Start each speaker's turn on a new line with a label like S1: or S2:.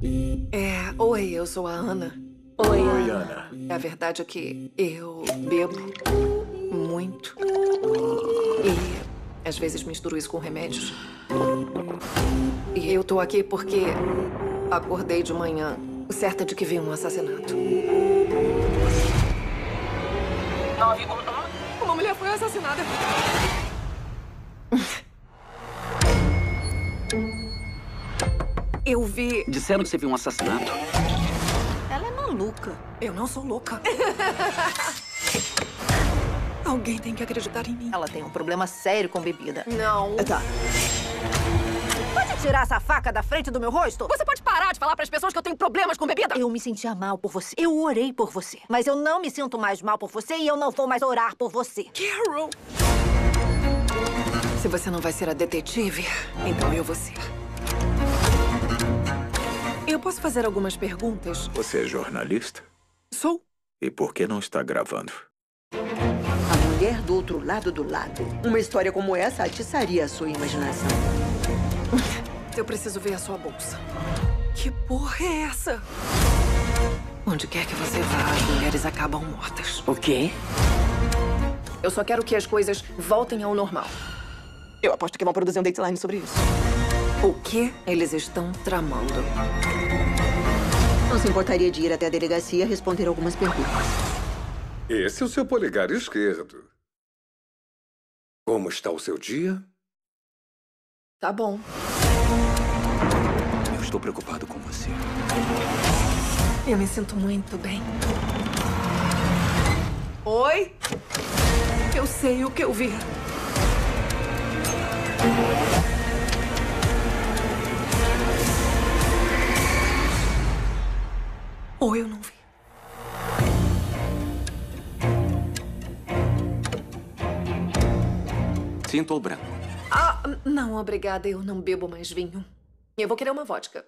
S1: É, oi, eu sou a Ana.
S2: Oi,
S3: Oi,
S2: Ana.
S3: Ana.
S1: A verdade é que eu bebo muito. E às vezes misturo isso com remédios. E eu tô aqui porque acordei de manhã certa de que vi um assassinato. 911. Uma mulher foi assassinada. Eu vi.
S4: Disseram que você viu um assassinato.
S5: Ela é maluca.
S1: Eu não sou louca. Alguém tem que acreditar em mim.
S5: Ela tem um problema sério com bebida.
S1: Não.
S5: Tá. Pode tirar essa faca da frente do meu rosto?
S1: Você pode parar de falar para as pessoas que eu tenho problemas com bebida?
S5: Eu me sentia mal por você. Eu orei por você. Mas eu não me sinto mais mal por você e eu não vou mais orar por você.
S1: Carol! Se você não vai ser a detetive, então eu vou ser. Eu posso fazer algumas perguntas?
S2: Você é jornalista?
S1: Sou.
S2: E por que não está gravando?
S6: A mulher do outro lado do lado. Uma história como essa atiçaria a sua imaginação.
S1: Eu preciso ver a sua bolsa. Que porra é essa? Onde quer que você vá, as mulheres acabam mortas.
S4: O quê?
S1: Eu só quero que as coisas voltem ao normal.
S7: Eu aposto que vão produzir um dateline sobre isso.
S1: O que eles estão tramando?
S6: Não se importaria de ir até a delegacia responder algumas perguntas.
S8: Esse é o seu polegar esquerdo. Como está o seu dia?
S1: Tá bom.
S4: Eu estou preocupado com você.
S1: Eu me sinto muito bem. Oi? Eu sei o que eu vi. Ou eu não vi.
S4: Tinto ou branco?
S1: Ah, não, obrigada. Eu não bebo mais vinho. Eu vou querer uma vodka.